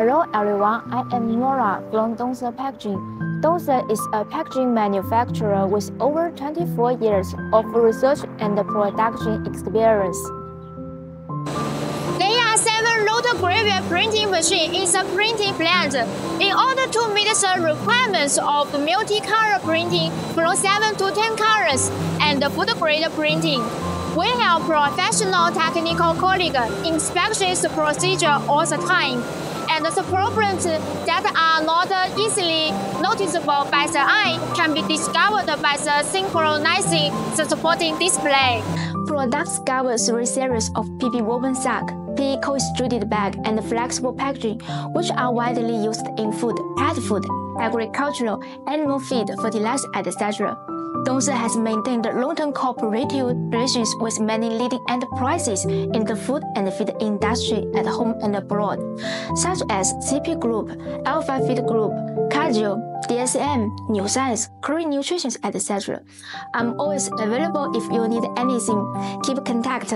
Hello everyone, I am Nora from Donser Packaging. Donser is a packaging manufacturer with over 24 years of research and production experience. There are seven rotogravure printing machines in the printing plant. In order to meet the requirements of multi-color printing from 7 to 10 colors and food grade printing, we have professional technical colleagues inspection the procedure all the time and the problems that are not easily noticeable by the eye can be discovered by the synchronizing the supporting display. Products cover three series of PP woven sack, PE co-extruded bag, and flexible packaging, which are widely used in food, pet food, agricultural, animal feed, fertilizer, etc. Donser has maintained long-term cooperative relations with many leading enterprises in the food and feed industry at home and abroad, such as CP Group, Alpha Feed Group, Cargill, DSM, New Science, Korean Nutrition, etc. I'm always available if you need anything. Keep contact.